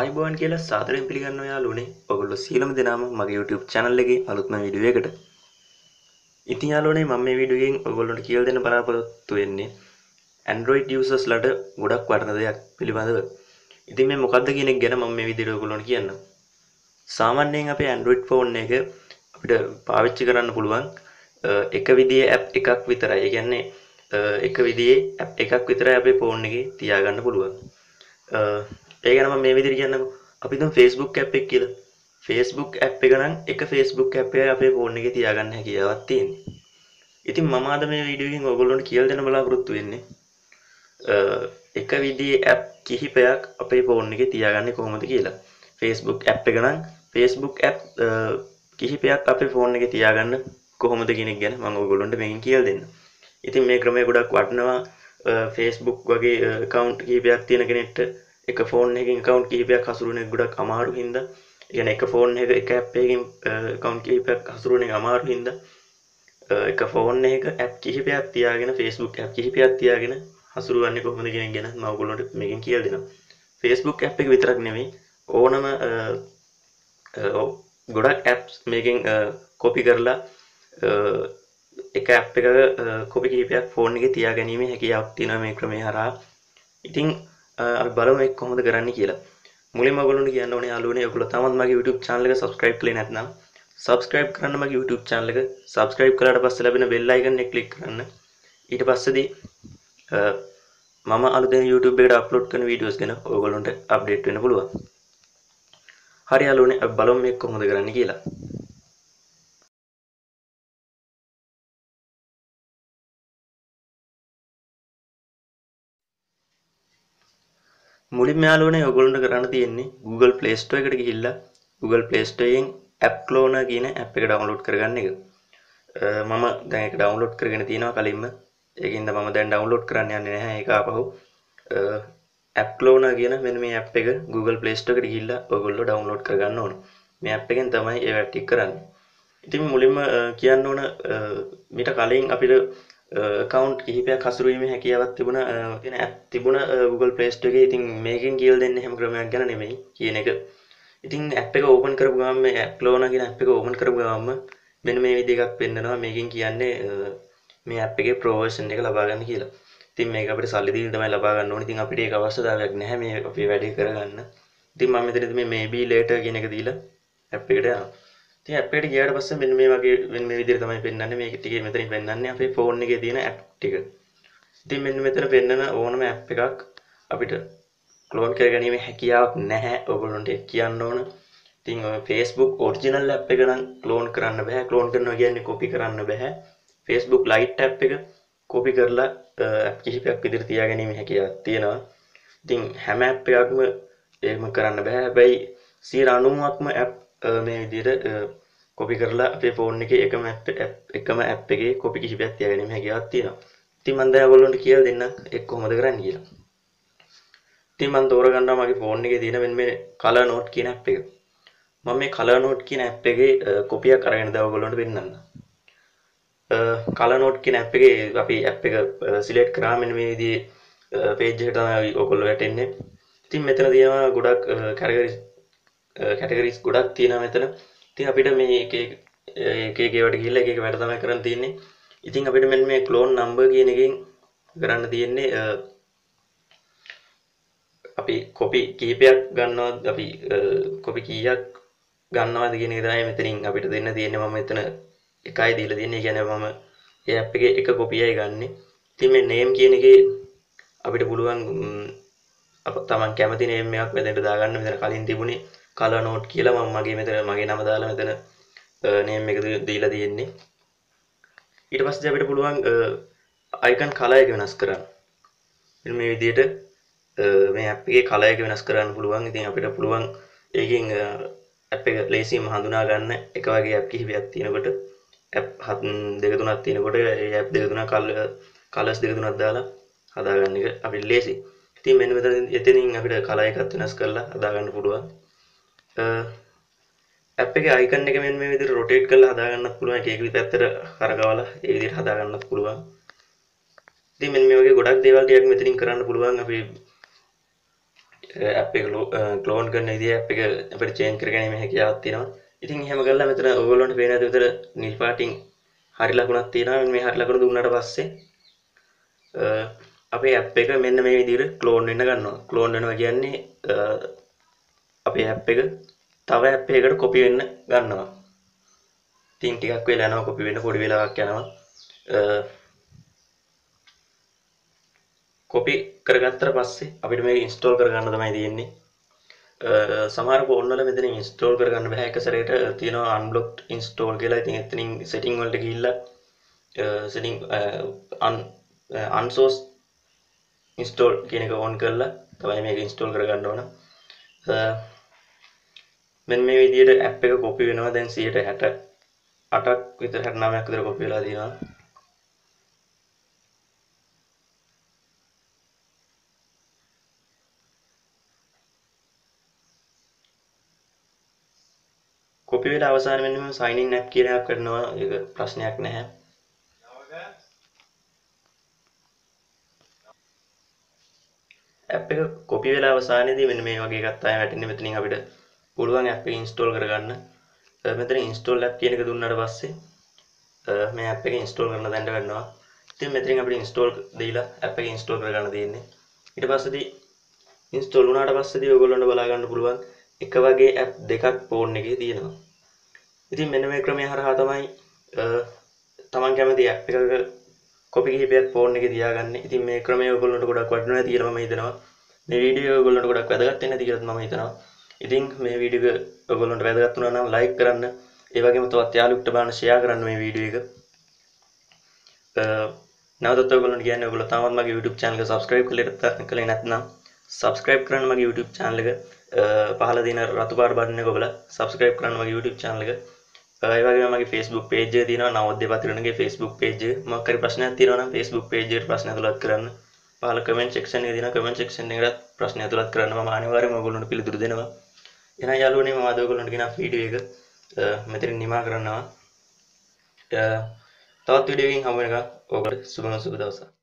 ආයිබෝන් කියලා සාදරයෙන් පිළිගන්න යාළුවනේ ඔගොල්ලෝ සියලුම දෙනාම මගේ YouTube channel එකේ අලුත්ම වීඩියෝ එකට. ඉතින් යාළුවනේ මම මේ වීඩියෝ එකෙන් ඔයගොල්ලන්ට කියලා දෙන්න බලාපොරොත්තු වෙන්නේ Android users ලට ගොඩක් වටින දෙයක් පිළිබඳව. ඉතින් මේ මොකක්ද කියන එක ගැන මම මේ විදිහට ඔයගොල්ලන්ට කියන්නම්. සාමාන්‍යයෙන් අපේ Android phone එක අපිට පාවිච්චි කරන්න පුළුවන් එක විදිහේ app එකක් විතරයි. ඒ කියන්නේ එක විදිහේ app එකක් විතරයි අපේ phone එකේ තියාගන්න පුළුවන්. ඒ ගැන මම මේ විදිහට කියන්නකෝ. අපි දැන් Facebook app එක කියලා. Facebook app එක නම් එක Facebook app එක අපේ ෆෝන් එකේ තියාගන්න හැකියාවක් තියෙනවා. ඉතින් මම අද මේ වීඩියෝ එකෙන් ඔයගොල්ලන්ට කියලා දෙන්න බලාපොරොත්තු වෙන්නේ එක විදිහේ app කිහිපයක් අපේ ෆෝන් එකේ තියාගන්නේ කොහොමද කියලා. Facebook app එක නම් Facebook app කිහිපයක් අපේ ෆෝන් එකේ තියාගන්න කොහොමද කියන එක ගැන මම ඔයගොල්ලන්ට මේකෙන් කියලා දෙන්න. ඉතින් මේ ක්‍රමය ගොඩක් වටිනවා Facebook වගේ account කිහිපයක් තියෙන කෙනෙක්ට එක ෆෝන් එකින් කවුන්් කීපයක් හසුරුවන ගොඩක් අමාරු හින්ද. ගැන එක ෆෝන් එක එක ඇප්පයකින් කවුන්් කීපයක් හසුරුවන අමාරු හින්ද. එක ෆෝන් එක ඇප් කිහිපයක් තියාගෙන ෆස්බුක් ඇ් කිහිපයක් තියාගෙන හසුරුවන්න කොහොඳ ගෙන ගෙන මවගුලොට මේකින් කියල් දෙෙන ෆස්බුක් ඇ් එක විතරක් නෙවෙයි ඕනම ගොඩක් ඇප්ස් මේකින් කොපි කරලා එක ඇප් එක කොපි කීපයක් ෆෝන් එක තියා ගැනීම හැකි අපතින මේ ක්‍රමේ හරා ඉතිං අපි බලමු ඒක කොහොමද කරන්නේ කියලා. මුලින්ම ඔයගොල්ලන්ට කියන්න ඕනේ යාළුවනේ ඔයගොල්ලෝ තාමත් මගේ YouTube channel එක subscribe කරලා නැත්නම් subscribe කරන්න මගේ YouTube channel එක subscribe කළාට පස්සේ ලැබෙන bell icon එක click කරන්න. ඊට පස්සේදී මම අලුතෙන් YouTube එකට upload කරන videos ගැන ඔයගොල්ලන්ට update වෙන්න පුළුවන්. හරි යාළුවනේ අපි බලමු මේක කොහොමද කරන්නේ කියලා. මුලින්ම යාළුවනේ ඔයගොල්ලන්ට කරන්න තියෙන්නේ Google Play Store එකට ගිහිල්ලා Google Play Store එකෙන් App Cloner කියන app එක download කරගන්න එක. මම දැන් ඒක download කරගෙන තියෙනවා කලින්ම. ඒකින්ද මම දැන් download කරන්න යන්නේ නැහැ ඒක ආපහු. App Cloner කියන මෙන්න මේ app එක Google Play Store එකට ගිහිල්ලා ඔයගොල්ලෝ download කරගන්න ඕන. මේ app එකෙන් තමයි ඒ ටික කරන්නේ. ඉතින් මුලින්ම කියන්න ඕන මීට කලින් අපිට account කිහිපයක් හසුරුවීමේ හැකියාවක් තිබුණ තියෙන app තිබුණ Google Play Store එකේ ඉතින් මේකෙන් කියලා දෙන්නේ හැම ක්‍රමයක් ගැන නෙමෙයි කියන එක. ඉතින් app එක open කරපු ගමන් මේ app cloner කියන app එක open කරපු ගමන්ම මෙන්න මේ විදිහ එකක් පෙන්නනවා මේකෙන් කියන්නේ මේ app එකේ pro version එක ලබා ගන්න කියලා. ඉතින් මේක අපිට සල්ලි දීලා තමයි ලබා ගන්න ඕනේ. ඉතින් අපිට ඒක අවශ්‍යතාවයක් නැහැ මේ අපේ වැඩේ කරගන්න. ඉතින් මම මෙතනදී මේ maybe later කියන එක දීලා app එකට යනවා. ඉතින් ඇප් එකට ගියාට පස්සේ මෙන්න මේ වගේ මෙන්න මේ විදිහට තමයි පෙන්වන්නේ මේක ටිකේ මෙතනින් පෙන්වන්නේ අපේ ෆෝන් එකේ තියෙන ඇප් ටික. ඉතින් මෙන්න මෙතන පෙන්වන ඕනම ඇප් එකක් අපිට ක්ලෝන් කරගැනීමේ හැකියාවක් නැහැ ඔයගොල්ලන්ට කියන්න ඕන. ඉතින් ඔය Facebook ඔරිජිනල් ඇප් එක නම් ක්ලෝන් කරන්න බෑ. ක්ලෝන් කරනවා කියන්නේ කොපි කරන්න බෑ. Facebook Lite ඇප් එක කොපි කරලා ඇප් කිහිපයක් විදිහට තියාගැනීමේ හැකියාවක් තියෙනවා. ඉතින් හැම ඇප් එකක්ම එහෙම කරන්න බෑ. හැබැයි 90%ක්ම ඇප් මේ විදිහට කොපි කරලා අපේ ෆෝන් එකේ එකම ඇප් එකම ඇප් එකේ කොපි කිහිපයක් තියාගැනීමේ හැකියාවක් තියෙනවා. ඉතින් මම දැන් ඔයගොල්ලන්ට කියලා දෙන්නම් ඒක කොහොමද කරන්නේ කියලා. ඉතින් මම තෝරගන්නවා මගේ ෆෝන් එකේ තියෙන මෙන්න මේ color note කියන ඇප් එක. මම මේ color note කියන ඇප් එකේ කොපියක් අරගෙන දැන් ඔයගොල්ලන්ට පෙන්නන්න. color note කියන ඇප් එකේ අපි ඇප් එක සිලෙක්ට් කරාම මෙන්න මේ විදිහේ page එකට තමයි ඔයගොල්ලෝ වැටෙන්නේ. ඉතින් මෙතන තියෙනවා ගොඩක් categories කැටගරිස් ගොඩක් තියෙනවා මෙතන. ඉතින් අපිට මේ එක එක එක ඒවට ගිහිල්ලා එක එක වැඩ තමයි කරන්න තියෙන්නේ. ඉතින් අපිට මෙන්න මේ clone number කියන එකෙන් කරන්න තියෙන්නේ අපි කොපි කිහිපයක් ගන්නවද අපි කොපි කීයක් ගන්නවද කියන එක තමයි මෙතනින් අපිට දෙන්න තියෙන්නේ මම මෙතන එකයි දීලා තියෙන්නේ. ඒ කියන්නේ මම ඒ ඇප් එකේ එක කොපියයි ගන්නෙ. ඉතින් මේ name කියන එකේ අපිට පුළුවන් අප තමන් කැමති name එකක් මෙතනට දාගන්න මෙතන කලින් තිබුණේ කලර් නෝට් කියලා මම මගේ මෙතන මගේ නම දාලා මෙතන නේම් එක දීලා තියෙන්නේ. ඊට පස්සේ අපිට පුළුවන් අයිකන් කලර් එක වෙනස් කරන්න. මෙන්න මේ විදිහට මේ ඇප් එකේ කලර් එක වෙනස් කරන්න පුළුවන්. ඉතින් අපිට පුළුවන් ඒකෙන් ඇප් එක ලේසියෙන්ම හඳුනා ගන්න එක වගේ ඇප් කිහිපයක් තියෙනකොට ඇප් හත් දෙක තුනක් තියෙනකොට ඒ ඇප් දෙක තුනක් කලර්ස් දෙක තුනක් දාලා හදාගන්න එක අපිට ලේසි ඉතින් මෙන්න මෙතන එතනින් අපිට කලර් එකත් වෙනස් කරලා හදාගන්න පුළුවන්. ඇප් එක අයිකන් එක මෙන්න මේ විදිහට රොටේට් කරලා හදාගන්නත් පුළුවන් එක එක පැත්තට කරකවලා ඒ විදිහට හදාගන්නත් පුළුවන් ඉතින් මෙන්න මේ වගේ ගොඩක් දේවල් ටිකක් මෙතනින් කරන්න පුළුවන් අපි ඇප් එක ක්ලෝන් කරන විදිහ ඇප් එක අපිට චේන්ජ් කරගැනීමේ හැකියාවක් තියෙනවා. ඉතින් එහෙම කළා මෙතන ඔයගොල්ලන්ට පේන ඇති විතර නිල් පාටින් හරි ලකුණක් තියෙනවා. මේ හරි ලකුණ දුන්නාට පස්සේ අපේ ඇප් එක මෙන්න මේ විදිහට ක්ලෝන් වෙන්න ගන්නවා. ක්ලෝන් වෙනවා කියන්නේ අපේ ඇප් එක තව ඇප් එකකට කොපි වෙන්න ගන්නවා. ඉතින් ටිකක් වෙලා යනවා කොපි වෙන්න පොඩි වෙලාවක් යනවා. කොපි කරගත්තට පස්සේ අපිට මේක ඉන්ස්ටෝල් කරගන්න තමයි තියෙන්නේ. සමහර ෆෝන් වල මෙතන ඉන්ස්ටෝල් කරගන්න බෑ එක සැරේට තියෙනවා අන්බ්ලොක්ඩ් ඉන්ස්ටෝල් කියලා. ඉතින් එතනින් සෙටින් වලට ගිහිල්ලා සෙටින් අන් අන්සෝස් ඉන්ස්ටෝල් කියන එක ඕන් කරලා තමයි මේක ඉන්ස්ටෝල් කරගන්න ඕන. මෙන්න මේ විදිහට ඇප් එක කොපි වෙනවා. දැන් 168ක් විතර 69ක් විතර කොපි වෙලා තියෙනවා. කොපි වෙලා අවසාන වෙන්න මම sign in app කියන එකක් කරනවා. ඒක ප්‍රශ්නයක් නැහැ. ඇප් එක කොපි වෙලා අවසානයේදී මෙන්න මේ වගේ එකක් තමයි වැටෙන්නේ. මෙතනින් අපිට පුළුවන් ඇප් එක ඉන්ස්ටෝල් කරගන්න මෙතන ඉන්ස්ටෝල් ඇප් කියන එක දුන්නාට පස්සේ මේ ඇප් එක ඉන්ස්ටෝල් කරන තැනට වෙනවා ඉතින් මෙතනින් අපිට ඉන්ස්ටෝල් දීලා ඇප් එක ඉන්ස්ටෝල් කරගන්න තියෙන්නේ ඊට පස්සේදී ඉන්ස්ටෝල් වුණාට පස්සේදී ඔයගොල්ලන්ට බලා ගන්න පුළුවන් එක වගේ ඇප් දෙකක් ෆෝන් එකේ තියෙනවා. ඉතින් මෙන්න මේ ක්‍රමය හරහා තමයි තමන් කැමති ඇප් එකක කොපි කිහිපයක් ෆෝන් එකේ තියාගන්නේ. ඉතින් මේ ක්‍රමය ඔයගොල්ලන්ට ගොඩක් වටිනවා කියලා මම හිතනවා. මේ වීඩියෝ ඔයගොල්ලන්ට ගොඩක් වැදගත් වෙන්න ඇති කියලා මම හිතනවා. ඉතින් මේ වීඩියෝ එක ඔයගොල්ලන්ට වැදගත් වුණා නම් ලයික් කරන්න. ඒ වගේම තවත් යාළුවෙක්ට බලන්න ෂෙයා කරන්න මේ වීඩියෝ එක. නැවතත් ඔයගොල්ලන්ට කියන්නේ ඔයගොල්ලෝ තාමත් මගේ YouTube channel එක subscribe කරලා නැත්නම් subscribe කරන්න මගේ YouTube channel එක පහල දින රතු පාට බටන් එක ඔබලා subscribe කරන්න මගේ YouTube channel එක. ඒ වගේම මගේ Facebook page එක තියෙනවා නවෝදය පතිරණගේ Facebook page එක. මොකක් හරි ප්‍රශ්නයක් තියෙනවා නම් Facebook page එකට ප්‍රශ්න ඇතුළත් කරන්න. පහල comment section එකේ තියෙන comment section එකට ප්‍රශ්න ඇතුළත් කරන්න මම අනිවාර්යයෙන්ම ඔයගොල්ලන්ට පිළිතුරු දෙනවා. එහෙනම් යාළුවනේ මම අද ඔයගොල්ලන්ට ගෙන වීඩියෝ එක මෙතනින් නිමා කරනවා. තවත් වීඩියෝ එකකින් හමු වෙනකම් ඔයගොල්ලෝ සුබම සුබ දවසක්.